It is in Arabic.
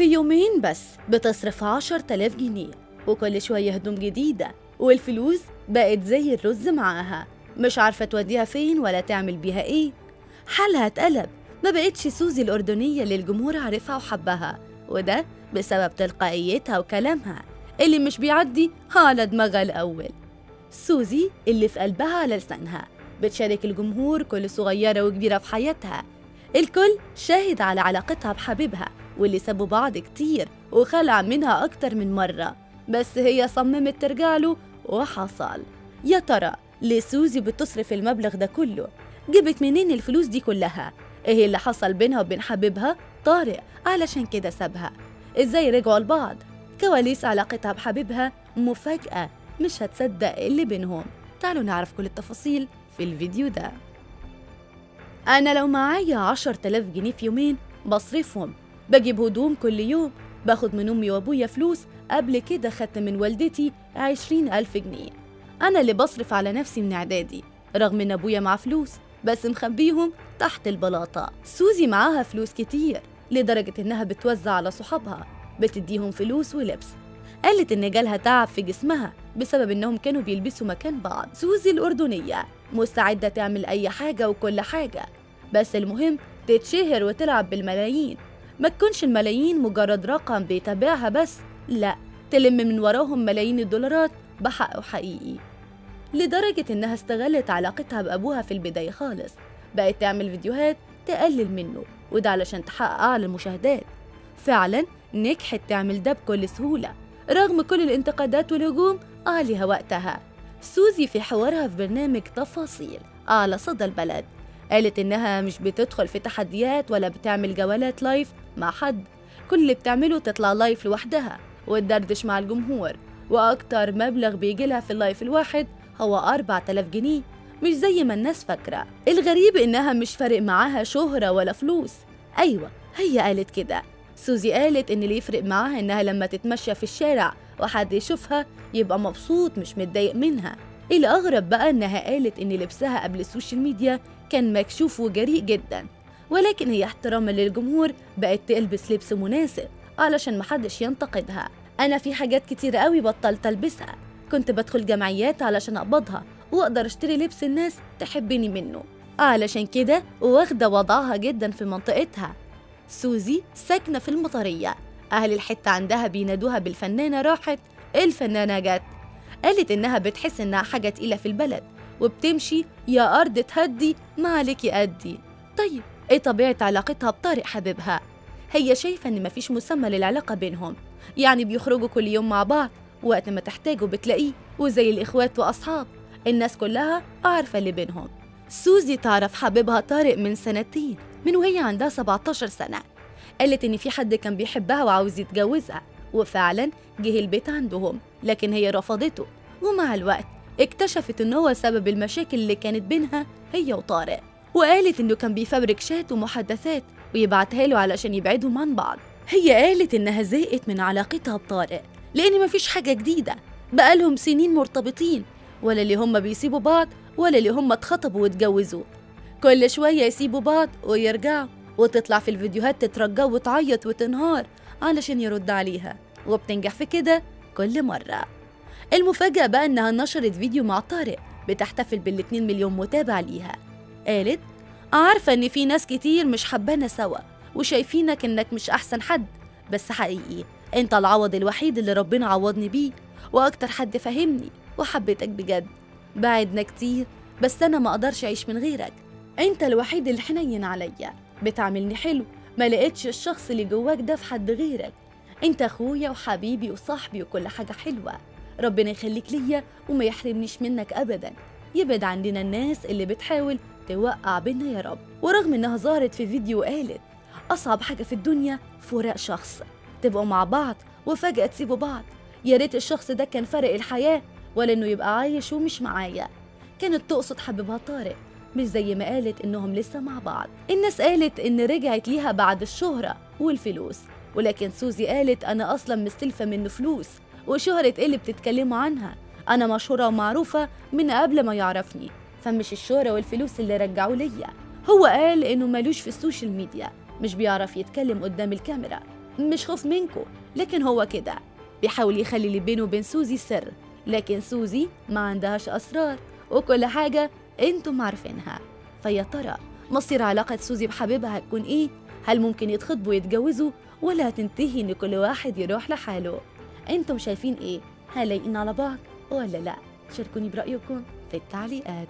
في يومين بس بتصرف عشر تلاف جنيه وكل شوية هدوم جديدة والفلوس بقت زي الرز معاها. مش عارفة توديها فين ولا تعمل بيها إيه. حالها اتقلب ما بقتش سوزي الأردنية اللي الجمهور عارفها وحبها وده بسبب تلقائيتها وكلامها اللي مش بيعدي على دماغها الأول. سوزي اللي في قلبها على لسانها بتشارك الجمهور كل صغيرة وكبيرة في حياتها الكل شاهد على علاقتها بحبيبها واللي سابوا بعض كتير وخلع منها أكتر من مرة. بس هي صممت ترجع له وحصل. يا ترى ليه سوزي بتصرف المبلغ ده كله؟ جبت منين الفلوس دي كلها؟ إيه اللي حصل بينها وبين حبيبها؟ طارق علشان كده سابها. إزاي رجعوا لبعض؟ كواليس علاقتها بحبيبها مفاجأة مش هتصدق اللي بينهم. تعالوا نعرف كل التفاصيل في الفيديو ده. أنا لو معايا عشر تلاف جنيه في يومين بصرفهم. بجيب هدوم كل يوم باخد من أمي وأبويا فلوس. قبل كده خدت من والدتي عشرين ألف جنيه. أنا اللي بصرف على نفسي من إعدادي رغم إن أبويا معاه فلوس بس مخبيهم تحت البلاطة. سوزي معاها فلوس كتير لدرجة إنها بتوزع على صحابها بتديهم فلوس ولبس. قالت إن جالها تعب في جسمها بسبب إنهم كانوا بيلبسوا مكان بعض. سوزي الأردنية مستعدة تعمل أي حاجة وكل حاجة. بس المهم تتشهر وتلعب بالملايين. ما تكونش الملايين مجرد رقم بيتابعها بس لا تلم من وراهم ملايين الدولارات بحق حقيقي. لدرجة إنها استغلت علاقتها بأبوها في البداية خالص. بقت تعمل فيديوهات تقلل منه وده علشان تحقق أعلى المشاهدات. فعلا نجحت تعمل ده بكل سهولة رغم كل الانتقادات والهجوم عليها وقتها. سوزي في حوارها في برنامج تفاصيل على صدى البلد. قالت إنها مش بتدخل في تحديات ولا بتعمل جولات live مع حد. كل اللي بتعمله تطلع live لوحدها وتدردش مع الجمهور. وأكتر مبلغ بيجيلها في ال live الواحد هو 4000 جنيه. مش زي ما الناس فاكرة. الغريب إنها مش فارق معاها شهرة ولا فلوس. أيوة هي قالت كده. سوزي قالت إن اللي يفرق معاها إنها لما تتمشى في الشارع وحد يشوفها يبقى مبسوط مش متضايق منها. الأغرب بقى إنها قالت إن لبسها قبل السوشيال ميديا كان مكشوف وجريء جدا ولكن هي احتراما للجمهور بقت تلبس لبس مناسب علشان محدش ينتقدها. أنا في حاجات كتير قوي بطلت ألبسها. كنت بدخل جمعيات علشان أقبضها وأقدر أشتري لبس الناس تحبني منه. علشان كده واخدة وضعها جدا في منطقتها. سوزي ساكنة في المطرية. أهل الحتة عندها بينادوها بالفنانة راحت الفنانة جت. قالت إنها بتحس إنها حاجة تقيلة في البلد وبتمشي يا أرض تهدي ما عليك يأدي. طيب إيه طبيعة علاقتها بطارق حبيبها؟ هي شايفة إن مفيش مسمى للعلاقة بينهم يعني بيخرجوا كل يوم مع بعض وقت ما تحتاجه بتلاقيه وزي الإخوات وأصحاب الناس كلها عارفة اللي بينهم. سوزي تعرف حبيبها طارق من سنتين من وهي عندها 17 سنة. قالت إن في حد كان بيحبها وعاوز يتجوزها. وفعلا جه البيت عندهم لكن هي رفضته ومع الوقت اكتشفت إن هو سبب المشاكل اللي كانت بينها هي وطارق. وقالت إنه كان بيفبرك شات ومحادثات ويبعتها له علشان يبعدهم عن بعض. هي قالت إنها زهقت من علاقتها بطارق لأن مفيش حاجة جديدة. بقالهم سنين مرتبطين ولا اللي هم بيسيبوا بعض ولا اللي هم اتخطبوا واتجوزوا. كل شوية يسيبوا بعض ويرجعوا. وتطلع في الفيديوهات تترجى وتعيط وتنهار علشان يرد عليها. وبتنجح في كده كل مرة. المفاجأة بقى إنها نشرت فيديو مع طارق بتحتفل بالاتنين مليون متابع ليها. قالت عارفة إن في ناس كتير مش حبانا سوا وشايفينك إنك مش أحسن حد بس حقيقي أنت العوض الوحيد اللي ربنا عوضني بيه وأكتر حد فهمني وحبيتك بجد. بعدنا كتير بس أنا ما أقدرش أعيش من غيرك. أنت الوحيد اللي حنين عليا. بتعملني حلو. ما لقيتش الشخص اللي جواك ده في حد غيرك. أنت أخويا وحبيبي وصاحبي وكل حاجة حلوة. ربنا يخليك ليا وما يحرمنيش منك أبدا. يبعد عننا الناس اللي بتحاول توقع بينا يا رب. ورغم إنها ظهرت في فيديو قالت أصعب حاجة في الدنيا فراق شخص. تبقوا مع بعض وفجأة تسيبوا بعض. يا ريت الشخص ده كان فارق الحياة ولا إنه يبقى عايش ومش معايا. كانت تقصد حبيبها طارق. مش زي ما قالت إنهم لسه مع بعض. الناس قالت إن رجعت ليها بعد الشهرة والفلوس ولكن سوزي قالت أنا أصلا مستلفة منه فلوس وشهرة إيه اللي بتتكلموا عنها. أنا مشهورة ومعروفة من قبل ما يعرفني فمش الشهرة والفلوس اللي رجعوا ليا. هو قال إنه مالوش في ال social media مش بيعرف يتكلم قدام الكاميرا. مش خوف منكو لكن هو كده. بيحاول يخلي اللي بينه وبين سوزي سر لكن سوزي ما عندهاش أسرار وكل حاجة أنتم عارفينها فيا ترى مصير علاقة سوزي بحبيبها هتكون إيه؟ هل ممكن يتخطبوا ويتجوزوا ولا هتنتهي ان كل واحد يروح لحاله؟ أنتم شايفين إيه؟ هل لايقين على بعض ولا لا؟ شاركوني برأيكم في التعليقات